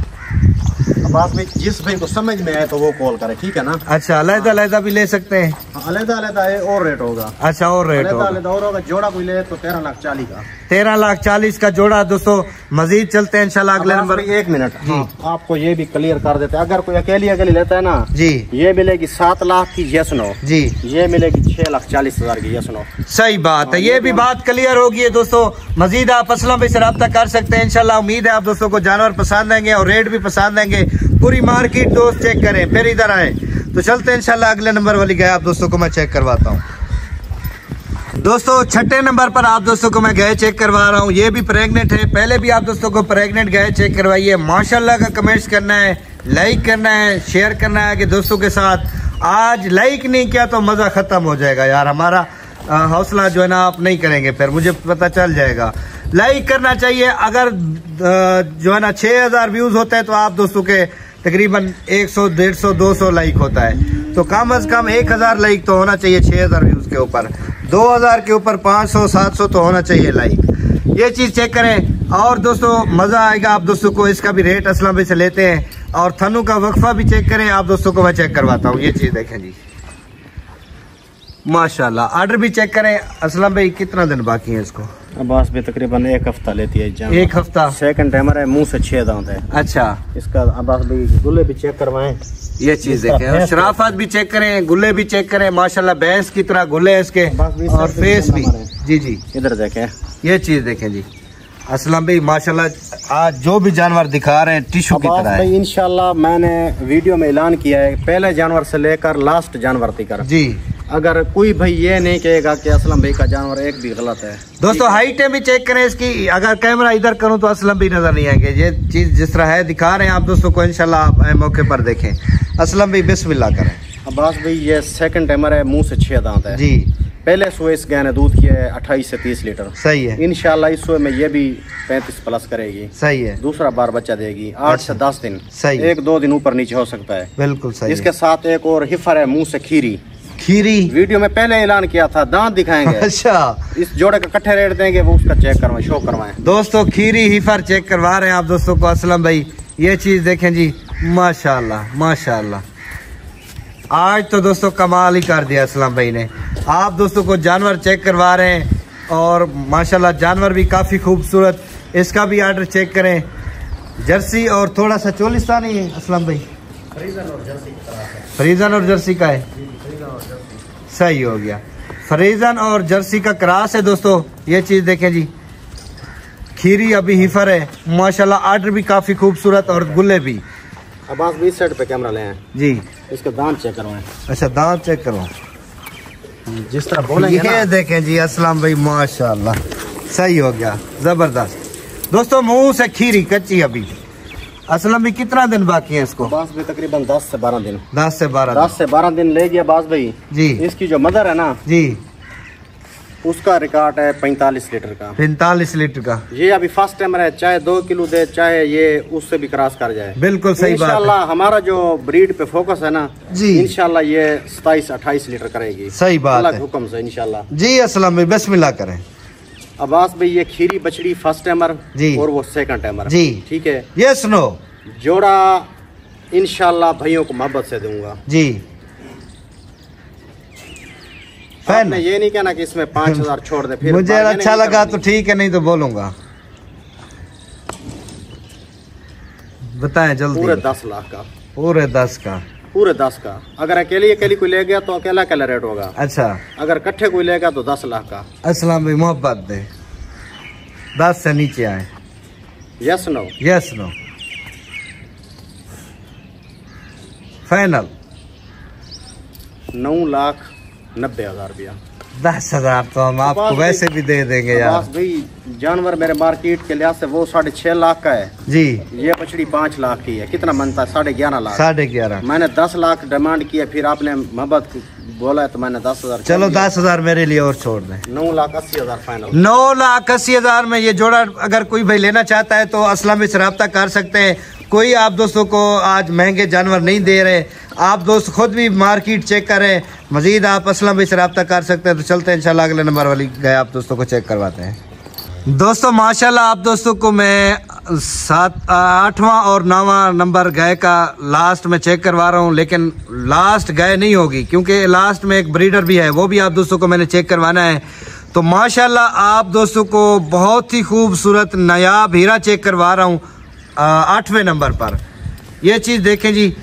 अब्बास भाई जिस भाई को समझ में आए तो वो कॉल करे ठीक है ना? अच्छा अलहदा अलहदा भी ले सकते हैं। अलहदा अलहदा है और रेट होगा। अच्छा और रेट होगा। अलहदा और होगा जोड़ा कोई ले तो तेरह लाख चालीस का। तेरह लाख चालीस का जोड़ा दोस्तों मजीद चलते हैं इंशाल्लाह अगले नंबर। एक मिनट जी। हाँ, आपको ये भी क्लियर कर देते हैं। अगर कोई अकेली अकेली लेता है ना जी। ये मिलेगी सात लाख की यस नो जी। ये मिलेगी छह लाख चालीस हज़ार की यस नो सही बात है ये भी बात क्लियर होगी है दोस्तों। मजीद आप असलम से रब्ता कर सकते हैं इनशाला उम्मीद है आप दोस्तों को जानवर पसंद आएँगे और रेट भी पसंद आएँगे। पूरी मार्केट दोस्त चेक करें, फिर इधर आए। तो चलते हैं इंशाल्लाह अगले नंबर वाली गए आप दोस्तों को मैं चेक करवाता हूँ। दोस्तों, छठे नंबर पर आप दोस्तों को मैं गए चेक करवा रहा हूँ। ये भी प्रेग्नेंट है। पहले भी आप दोस्तों को प्रेग्नेंट गए चेक करवाइए। माशाल्लाह का कमेंट्स करना है लाइक करना है शेयर करना है कि दोस्तों के साथ। आज लाइक नहीं किया तो मज़ा ख़त्म हो जाएगा यार। हमारा हौसला जो है ना आप नहीं करेंगे, फिर मुझे पता चल जाएगा। लाइक करना चाहिए। अगर जो है ना छः हज़ार व्यूज़ होते हैं तो आप दोस्तों के तकरीबन 100 150 200 लाइक होता है। तो कम अज कम 1000 लाइक तो होना चाहिए 6000 व्यूज़ के ऊपर। 2000 के ऊपर 500 700 तो होना चाहिए लाइक ये चीज़ चेक करें। और दोस्तों, मज़ा आएगा आप दोस्तों को। इसका भी रेट असलम भाई से लेते हैं। और थनू का वक्फा भी चेक करें। आप दोस्तों को मैं चेक करवाता हूँ। ये चीज़ देखें जी। माशाल्लाह ऑर्डर भी चेक करें। असलम भाई कितना दिन बाकी है इसको? अब्बास भी तकरीबन एक हफ़्ता लेती है जानवर। एक हफ़्ता? सेकंड टाइमर है मुँह से छह दांत है। अच्छा। इसका अब्बास भाई गुल्ले भी चेक करवाएँ। ये चीज़ देखें। और शराफत भी चेक करें गुल्ले भी चेक करें माशाल्लाह भैंस की तरह गुल्ले हैं इसके। और फेस भी। जी जी। इधर देखें। ये चीज़ देखें जी। असलम भाई माशाल्लाह आज जो भी जानवर दिखा रहे हैं टिश्यू की तरह भाई है इंशाल्लाह मैंने वीडियो में ऐलान किया है पहले जानवर से लेकर लास्ट जानवर तक। जी। अगर कोई भाई ये नहीं कहेगा कि असलम भाई का जानवर एक भी गलत है दोस्तों हाइटें भी चेक करें इसकी। अगर कैमरा इधर करूँ तो असलम भी नज़र नहीं आएँगे। ये चीज़ जिस तरह है दिखा रहे हैं आप दोस्तों को इंशाल्लाह आप मौके पर देखें। असलम भाई बिस्मिल्लाह करें। अब्बास भाई ये सेकंड टाइमर है मुँह से छह दांत है। जी। पहले सुबह इस गाय ने दूध किया है अट्ठाईस से तीस लीटर। सही है। इंशाल्लाह इस सुबह में ये भी पैंतीस प्लस करेगी। सही है। दूसरा बार बच्चा देगी आठ से दस दिन। सही एक दो दिन ऊपर नीचे हो सकता है। बिल्कुल सही इसके साथ एक और हिफर है मुँह से खीरी। खीरी। वीडियो में पहले ऐलान किया था दांत दिखाएँगे। अच्छा। इस जोड़े का कट्ठे रेट देंगे वो उसका चेक करवाएँ शो करवाएँ। दोस्तों खीरी हिफर चेक करवा रहे हैं आप दोस्तों को। असलम भाई ये चीज़ देखें जी माशाल्लाह माशाल्लाह। आज तो दोस्तों कमाल ही कर दिया असलम भाई ने। आप दोस्तों को जानवर चेक करवा रहे हैं और माशाल्लाह जानवर भी काफ़ी खूबसूरत। इसका भी आर्डर चेक करें। जर्सी और थोड़ा सा चोलिस्तानी है असलम भाई। फ्रीजन और जर्सी का है। सही हो गया। फ्रीजन और जर्सी का क्रास है दोस्तों। ये चीज़ देखें जी। खीरी अभी हिफर है। माशाल्लाह आर्डर भी काफ़ी खूबसूरत और गुल्ले भी। अब भी इस साइड पे कैमरा ले आए। जी। इसका दांत चेक करवाएँ। अच्छा दांत चेक करो जिस तरह बोलेंगे ये देखें जी असलम भाई माशाल्लाह। सही हो गया। ज़बरदस्त। दोस्तों मुँह से खीरी कच्ची अभी। असलम भाई कितना दिन बाकी है इसको? अब्बास भाई तकरीबन दस से बारह दिन। दस से बारह दस से बारह दिन ले गया अब्बास भाई। जी। इसकी जो मदर है ना जी। उसका रिकॉर्ड है पैंतालीस लीटर का। पैंतालीस लीटर का। ये अभी फ़र्स्ट टाइम है चाहे दो किलो दे चाहे ये उससे भी क्रॉस कर जाए। बिल्कुल सही बात है। हमारा जो ब्रीड पे फोकस है ना जी। इंशाल्लाह ये सताईस अट्ठाईस लीटर करेगी। सही बात है। हुक्म से इंशाल्लाह। जी असलम भाई बिस्मिल्लाह करें। अब्बास भाई ये खीरी बछड़ी फ़र्स्ट टाइमर जी। और वो सेकंड टाइमर जी। ठीक है? ये सुनो। जोड़ा इंशाल्लाह भाइयों को मोहब्बत से दूँगा। जी। फ़ैन। ये नहीं कहना कि इसमें पाँच (laughs) हज़ार छोड़ दे फिर मुझे अच्छा लगा तो ठीक है नहीं तो बोलूँगा। बताए बताएँ पूरे दस लाख का। पूरे दस का। पूरे दस का। अगर अकेली अकेली कोई ले गया तो अकेला अकेला रेट होगा। अच्छा। अगर इकट्ठे कोई लेगा तो दस लाख का। असलम भाई मोहब्बत दे। दस से नीचे आए। Yes no yes no final नौ लाख नब्बे हज़ार रुपया। दस हज़ार तो हम आपको वैसे भी दे देंगे यार। भाई जानवर मेरे मार्केट के लिहाज से वो साढ़े छह लाख का है। जी। ये बछड़ी पाँच लाख की है। कितना बनता है? साढ़े ग्यारह लाख। साढ़े ग्यारह। मैंने दस लाख डिमांड किया फिर आपने मोहब्बत बोला है तो मैंने दस हज़ार चलो दस हज़ार मेरे लिए और छोड़ दें। नौ लाख अस्सी हज़ार फाइनल नौ लाख अस्सी हज़ार में ये जोड़ा अगर कोई भाई लेना चाहता है तो असलम से रब्ता कर सकते हैं। कोई आप दोस्तों को आज महँगे जानवर नहीं दे रहे, आप दोस्त खुद भी मार्केट चेक करें। मजीद आप असलम से रब्ता कर सकते हैं तो चलते हैं, इंशाल्लाह अगले नंबर वाली गए आप दोस्तों को चेक करवाते हैं। दोस्तों, माशाल्लाह आप दोस्तों को मैं सात आठवां और नौवां नंबर गाय का लास्ट में चेक करवा रहा हूँ, लेकिन लास्ट गाय नहीं होगी, क्योंकि लास्ट में एक ब्रीडर भी है, वो भी आप दोस्तों को मैंने चेक करवाना है। तो माशाल्लाह आप दोस्तों को बहुत ही खूबसूरत, नायाब हीरा चेक करवा रहा हूँ। आठवें नंबर पर। ये चीज़ देखें जी,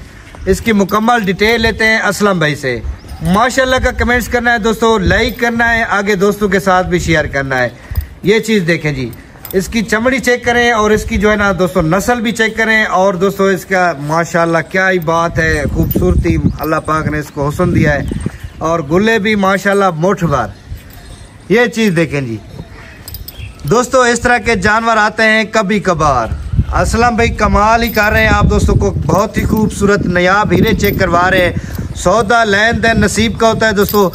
इसकी मुकम्मल डिटेल लेते हैं असलम भाई से। माशाल्लाह का कमेंट्स करना है दोस्तों, लाइक करना है, आगे दोस्तों के साथ भी शेयर करना है। ये चीज़ देखें जी, इसकी चमड़ी चेक करें और इसकी जो है ना दोस्तों, नस्ल भी चेक करें। और दोस्तों, इसका माशाल्लाह क्या ही बात है, खूबसूरती, अल्लाह पाक ने इसको हुसन दिया है। और गुल्ले भी माशाल्लाह मुठ भर ये चीज़ देखें जी। दोस्तों, इस तरह के जानवर आते हैं कभी कभार। असलम भाई, कमाल ही कर रहे हैं आप दोस्तों को। बहुत ही खूबसूरत नयाब हीरे चेक करवा रहे हैं। सौदा लेन देन नसीब का होता है दोस्तों।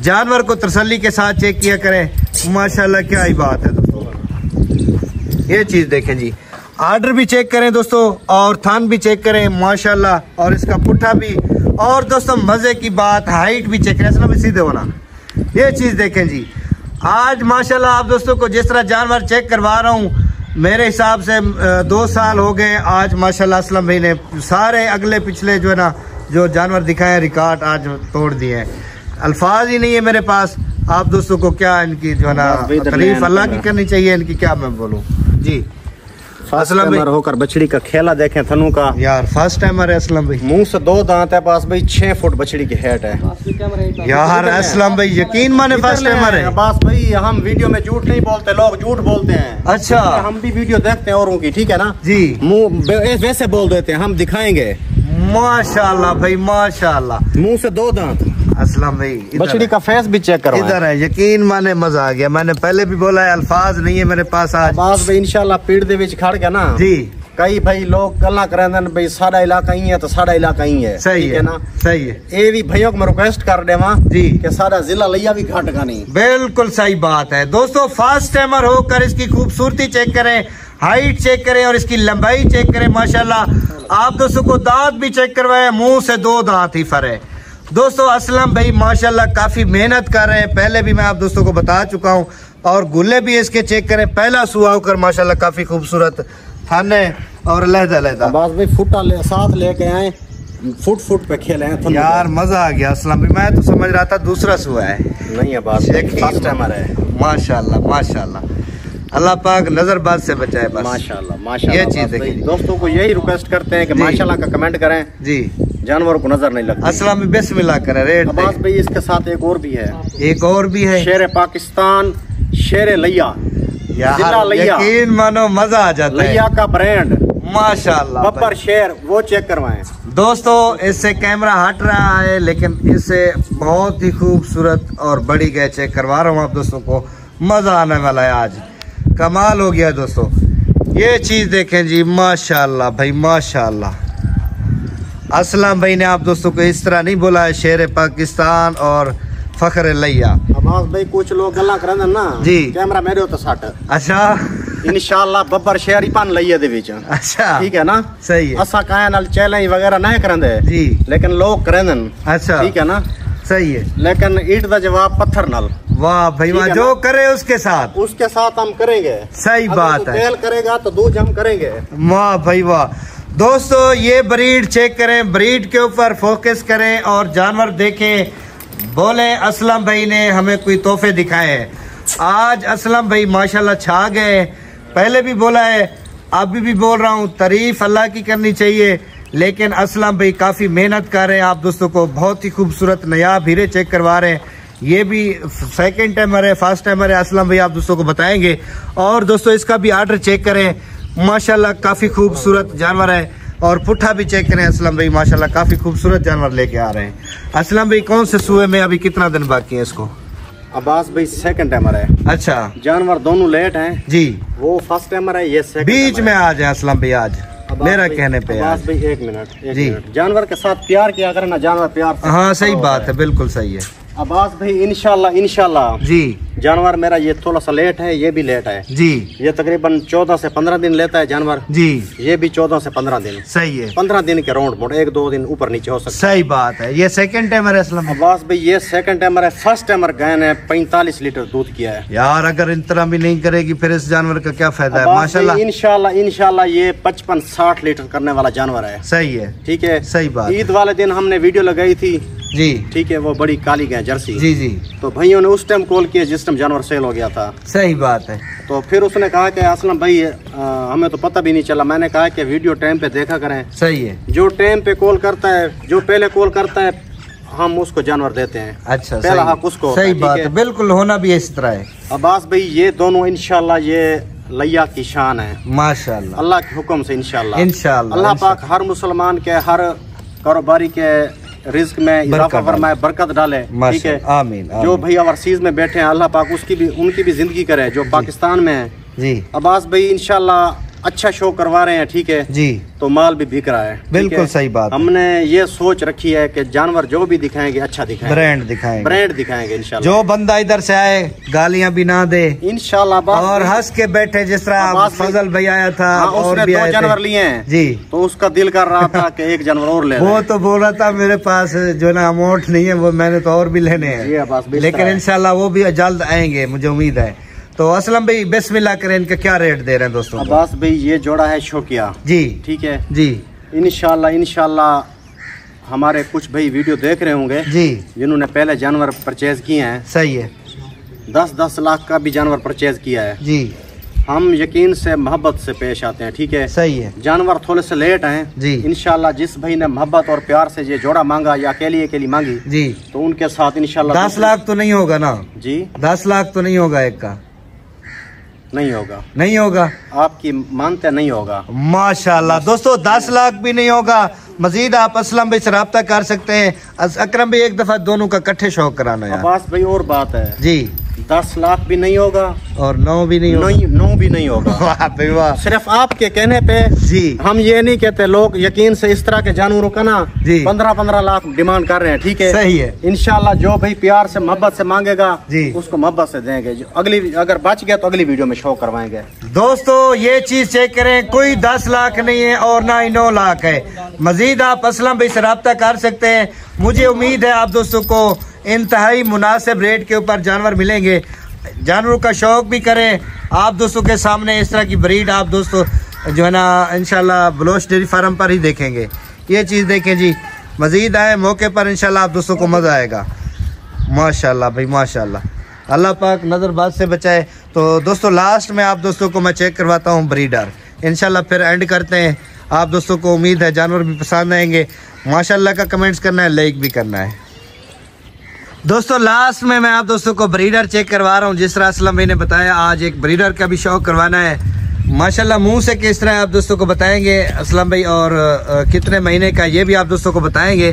जानवर को तसल्ली के साथ चेक किया करें। माशाल्लाह, क्या ही बात है दोस्तों। ये चीज़ देखें जी। आर्डर भी चेक करें दोस्तों, और थान भी चेक करें, माशाल्लाह। और इसका पुट्ठा भी। और दोस्तों, मज़े की बात हाइट भी चेक करें। असलम सीधे होना। ये चीज़ देखें जी। आज माशाल्लाह आप दोस्तों को जिस तरह जानवर चेक करवा रहा हूँ मेरे हिसाब से दो साल हो गए आज माशाल्लाह असलम भाई ने सारे अगले पिछले जो है ना जो जानवर दिखाए रिकॉर्ड आज तोड़ दिए हैं। अल्फाज ही नहीं है मेरे पास। आप दोस्तों को क्या इनकी जो है ना तारीफ़ अल्लाह की करनी चाहिए इनकी क्या मैं बोलूँ? जी। असलम भाई। होकर बछड़ी का खेला देखें थनू का। यार फ़र्स्ट टाइमर है असलम भाई। मुँह से दो दांत है पास भाई छह फुट बछड़ी की हेड है। यार असलम भाई यकीन माने फ़र्स्ट टाइमर है। बस भाई हम वीडियो में झूठ नहीं बोलते लोग झूठ बोलते हैं। अच्छा। हम भी वीडियो देखते हैं औरों की ठीक है ना? जी। मुँह वैसे बोल देते हैं हम दिखाएँगे। माशाल्लाह भाई माशाल्लाह। मुँह से दो दांत। असलम भाई बछड़ी का फेस भी चेक करो इधर है यकीन माने मज़ा आ गया। मैंने पहले भी बोला है अल्फाज नहीं है मेरे पास आज। बस भाई इंशाल्लाह पीड़ दे विच खड़ गया ना। जी। कई भाई लोग गल्ला करेंदे ने भाई साडा इलाका ही है तो साडा इलाका ही है। सही ठीक है ना? सही है। ये भी भैया को मैं रिक्वेस्ट कर देवा जी। कि सारा जिला लिया भी घट का नहीं। बिल्कुल सही बात है। दोस्तों फास्ट टाइमर होकर इसकी खूबसूरती चेक करें हाइट चेक करें और इसकी लंबाई चेक करें माशाल्लाह। आप दोस्तों को दांत भी चेक करवाए मुँह से दो दांत ही फर। है दोस्तों असलम भाई माशाल्लाह काफ़ी मेहनत कर रहे हैं। पहले भी मैं आप दोस्तों को बता चुका हूँ और गुल्ले भी इसके चेक करें। पहला सुहा होकर माशाल्लाह काफ़ी खूबसूरत थाने और लहदा लहदा बस भाई फुटा ले साथ लेके आए फुट फुट पे खेले हैं यार मज़ा आ गया असलम भाई। मैं तो समझ रहा था दूसरा सुहा है। नहीं है बात टाइमर है। माशाल्लाह माशाल्लाह। अल्लाह पाक नजरबाज से बचाए बस। माशाल्लाह माशाल्लाह। ये चीज़ देखिए। दोस्तों को यही रिक्वेस्ट करते हैं कि। माशाल्लाह का कमेंट करें। जी। जानवरों को नज़र नहीं लगती। असलम बिस्मिल्लाह करें रेट अब्बास। भाई इसके साथ एक और भी है। एक और भी है। शेर पाकिस्तान शेर लिया। जिला यार लिया। यकीन मानो मज़ा आ जाता लिया है का ब्रांड माशाल्लाह बब्बर शेर वो चेक करवाएँ। दोस्तों इससे कैमरा हट रहा है लेकिन इससे बहुत ही खूबसूरत और बड़ी गए चेक करवा रहा हूँ आप दोस्तों को। मज़ा आने वाला है आज। कमाल हो गया दोस्तों। ये चीज़ देखें जी माशाल्लाह भाई माशाल्लाह। असलम भाई ने आप दोस्तों को इस तरह नहीं बोला है शेर पाकिस्तान और फखर लिया। भाई कुछ लोग गल्ला करन ना जी। कैमरा मेरे होता सट। अच्छा। इंशाल्लाह बब्बर शेयर ही दे विच। अच्छा। ठीक है ना? सही है। असा काया नाल चैलेंज वगैरह नहीं करंदे। जी। लेकिन लोग करंदन। अच्छा। ठीक है ना? सही है। लेकिन ईट दा जवाब पत्थर नाल। वाह भाई वाह जो करे उसके साथ। उसके साथ हम करेंगे। सही बात है। तेल करेगा तो दूध हम करेंगे। वाह भाई वाह। दोस्तों ये ब्रीड चेक करें ब्रीड के ऊपर फोकस करें और जानवर देखें। बोले असलम भाई ने हमें कोई तोहफे दिखाए। आज असलम भाई माशाल्लाह छा गए। पहले भी बोला है अभी भी बोल रहा हूँ तारीफ़ अल्लाह की करनी चाहिए। लेकिन असलम भाई काफ़ी मेहनत कर रहे हैं। आप दोस्तों को बहुत ही खूबसूरत नयाब हीरे चेक करवा रहे हैं। ये भी सेकंड टाइमर है फ़र्स्ट टाइमर है। असलम भाई आप दोस्तों को बताएँगे। और दोस्तों इसका भी आर्डर चेक करें। माशाल्लाह काफ़ी खूबसूरत जानवर है। और पुट्ठा भी चेक करें असलम भाई माशाल्लाह काफ़ी खूबसूरत जानवर लेके आ रहे हैं। असलम भाई कौन से सुए में अभी कितना दिन बाकी है इसको? अब्बास भाई सेकंड टाइमर है। अच्छा। जानवर दोनों लेट हैं। जी। वो फ़र्स्ट टाइमर है ये सेकंड बीच में आ जाए असलम भाई आज। मेरा कहने पे अब्बास आज। भाई एक मिनट जी। जानवर के साथ प्यार किया करें ना जानवर प्यार हाँ सही बात है बिल्कुल सही है। अब्बास भाई इनशाला इनशाला जी। जानवर मेरा ये थोड़ा सा लेट है ये भी लेट है। जी। ये तकरीबन चौदह से पंद्रह दिन लेता है जानवर। जी। ये भी चौदह से पंद्रह दिन। सही है। पंद्रह दिन के राउंड मोड एक दो दिन ऊपर नीचे हो सकता सही बात है। ये सेकंड टाइमर है असलम। अब्बास भाई ये सेकंड टाइमर है फ़र्स्ट टाइमर गए ने पैंतालीस लीटर दूध किया है। यार अगर इतना भी नहीं करेगी फिर इस जानवर का क्या फ़ायदा है? माशाल्लाह। इनशाला इनशाला ये पचपन साठ लीटर करने वाला जानवर है। सही है। ठीक है? सही बात ईद वाले दिन हमने वीडियो लगाई थी। जी। ठीक है वो बड़ी काली गाय जर्सी। जी जी। तो भाइयों ने उस टाइम कॉल किया जिस टाइम जानवर सेल हो गया था। सही बात है। तो फिर उसने कहा कि असलम भाई अ, हमें तो पता भी नहीं चला। मैंने कहा कि वीडियो टाइम पे देखा करें। सही है। जो टाइम पे कॉल करता है जो पहले कॉल करता है हम उसको जानवर देते हैं। अच्छा पहला हक उसको सही बात है? बिल्कुल होना भी इस तरह है। अब्बास भाई ये दोनों इंशाल्लाह ये लैया की शान है। माशाल्लाह। अल्लाह के हुक्म से इंशाल्लाह इंशाल्लाह, अल्लाह पाक हर मुसलमान के हर कारोबारी के रिस्क में इजाफा फरमाए बरकत डाले ठीक है? आमीन, जो भाई ओवरसीज में बैठे हैं अल्लाह पाक उसकी भी उनकी भी ज़िंदगी करे जो। पाकिस्तान में है। जी। अब्बास भाई इंशाल्लाह अच्छा शो करवा रहे हैं ठीक है? जी। तो माल भी बिक रहा है बिल्कुल है? सही बात हमने ये सोच रखी है कि जानवर जो भी दिखाएँगे अच्छा दिखाएँगे। ब्रांड दिखाएँगे। ब्रांड दिखाएँगे इंशाल्लाह। जो बंदा इधर से आए गालियाँ भी ना दे। इंशाल्लाह और हंस के बैठे जिस तरह फजल भाई आया था हाँ, और उसने भी दो जानवर लिए हैं। जी। तो उसका दिल कर रहा था कि एक जानवर और ले (laughs) वो तो बोल रहा था मेरे पास जो ना अमाउंट नहीं है वो मैंने तो और भी लेने हैं। लेकिन है। इंशाल्लाह वो भी जल्द आएँगे मुझे उम्मीद है। तो असलम भाई बिस्मिल्लाह करें इनका क्या रेट दे रहे हैं दोस्तों? अब्बास भाई ये जोड़ा है शोकिया जी। ठीक है? जी। इनशाला इनशाला हमारे कुछ भाई वीडियो देख रहे होंगे जी। जिन्होंने पहले जानवर परचेज किए हैं। सही है। दस दस लाख का भी जानवर परचेज किया है। जी। हम यकीन से मोहब्बत से पेश आते हैं ठीक है? सही है। जानवर थोड़े से लेट हैं। जी। इनशाला जिस भाई ने मोहब्बत और प्यार से ये जोड़ा मांगा या अकेली अकेली मांगी जी। तो उनके साथ इनशाला दस लाख तो नहीं होगा ना? जी। दस लाख तो नहीं होगा एक का। नहीं होगा। नहीं होगा। आपकी मानते नहीं होगा। माशाल्लाह। दोस्तों दस लाख भी नहीं होगा। मजीद आप असलम भाई से रबता कर सकते हैं। अक्रम भाई एक दफ़ा दोनों का कट्ठे शौक कराना है भाई और बात है। जी। दस लाख भी नहीं होगा। और नौ भी नहीं होगा। नौ भी नहीं होगा। (laughs) वाह वाह। सिर्फ़ आपके कहने पे जी। हम ये नहीं कहते लोग यकीन से इस तरह के जानवरों का ना जी। पंद्रह पंद्रह लाख डिमांड कर रहे हैं ठीक है? सही है। इनशाला जो भाई प्यार से मोहब्बत से मांगेगा जी। उसको मोहब्बत से देंगे। अगली अगर बच गया तो अगली वीडियो में शो करवाएँगे। दोस्तों ये चीज़ चेक करें कोई दस लाख नहीं है और ना ही नौ लाख है। मजीद आप असलम भाई से रब्ता कर सकते हैं। मुझे उम्मीद है आप दोस्तों को इंतहाई मुनासिब रेट के ऊपर जानवर मिलेंगे। जानवरों का शौक भी करें। आप दोस्तों के सामने इस तरह की ब्रीड आप दोस्तों जो है ना, इंशाल्लाह बलोच डेयरी फार्म पर ही देखेंगे। ये चीज़ देखें जी। मजीद आए मौके पर इनशाला आप दोस्तों को मज़ा आएगा। माशाल्लाह भाई, माशाल्लाह। अल्लाह पाक नज़रबाज से बचाए। तो दोस्तों लास्ट में आप दोस्तों को मैं चेक करवाता हूँ ब्रीडर इनशाला फिर एंड करते हैं। आप दोस्तों को उम्मीद है जानवर भी पसंद आएँगे। माशाल्लाह का कमेंट्स करना है लाइक भी करना है। दोस्तों लास्ट में मैं आप दोस्तों को ब्रीडर चेक करवा रहा हूँ। जिस तरह असलम भाई ने बताया, आज एक ब्रीडर का भी शौक करवाना है। माशाल्लाह, मुँह से किस तरह आप दोस्तों को बताएँगे, असलम भाई, और कितने महीने का, ये भी आप दोस्तों को बताएँगे।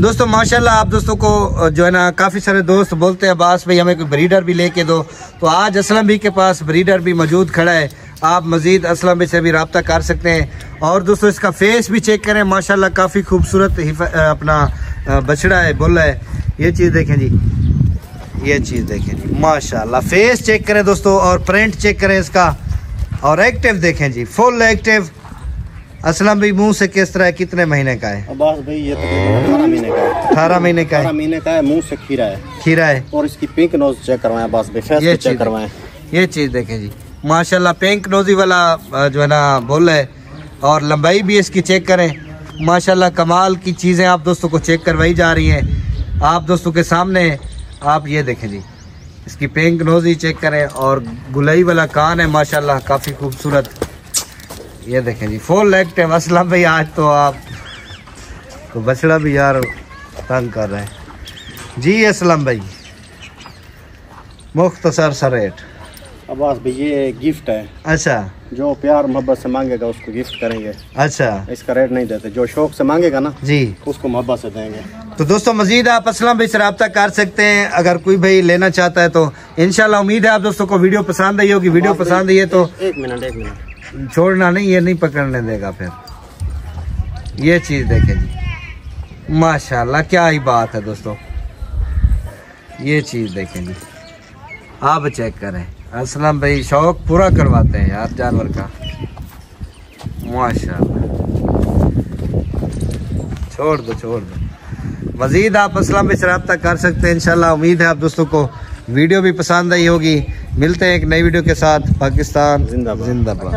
दोस्तों, माशाल्लाह, आप दोस्तों को जो है ना, काफ़ी सारे दोस्त बोलते हैं बास भाई, हमें कोई ब्रीडर भी लेके दो। तो आज असलम भाई के पास ब्रीडर भी मौजूद खड़ा है। आप मजीद असलम भाई से भी रबता कर सकते हैं। और दोस्तों इसका फेस भी चेक करें। माशाल्लाह काफ़ी खूबसूरत अपना बछड़ा है बोला है। ये चीज़ देखें जी। ये चीज़ देखें जी। माशाल्लाह फेस चेक करें दोस्तों और प्रिंट चेक करें इसका। और एक्टिव देखें जी। फुल एक्टिव असलम भाई मुँह से किस तरह कितने महीने का है? अब्बास भाई ये अठारह महीने का है। अठारह महीने का है। महीने का है मुँह से खीरा है। खीरा है। और इसकी पिंक नोज़ चेक करवाएँ अब्बास भाई ये चेक करवाएँ। ये चीज़ देखें जी। माशाल्लाह पिंक नोजी वाला जो है ना, बोल है। और लंबाई भी इसकी चेक करें। माशाल्लाह, कमाल की चीज़ें आप दोस्तों को चेक करवाई जा रही हैं। आप दोस्तों के सामने, आप ये देखें जी। इसकी पिंक नोजी चेक करें और गुलई वाला कान है, माशाल्लाह, काफ़ी खूबसूरत। ये देखें जी फोर फुल एक्टिव असलम भाई आज तो आप तो बछड़ा भी यार तंग कर रहे हैं। जी असलम भाई मुख्तसर सा रेट अब्बास भाई ये गिफ्ट है। अच्छा। जो प्यार मोहब्बत से मांगेगा उसको गिफ्ट करेंगे। अच्छा। इसका रेट नहीं देते। जो शौक से मांगेगा ना जी। उसको मोहब्बत से देंगे। तो दोस्तों मजीद आप असलम भाई से रब्ता कर सकते हैं। अगर कोई भाई लेना चाहता है तो इनशाला उम्मीद है आप दोस्तों को वीडियो पसंद आई होगी। वीडियो पसंद आई है तो एक मिनट एक मिनट। छोड़ना नहीं ये नहीं पकड़ने देगा फिर। ये चीज़ देखें जी। माशाल्लाह क्या ही बात है दोस्तों। ये चीज़ देखें जी। आप चेक करें। असलम भाई, शौक पूरा करवाते हैं यार जानवर का। माशा छोड़ दो छोड़ दो। मजीद आप असलम से रब्ता कर सकते हैं इनशाला उम्मीद है आप दोस्तों को वीडियो भी पसंद आई होगी। मिलते हैं एक नई वीडियो के साथ। पाकिस्तान, जिंदाबाद। जिंदाबाद।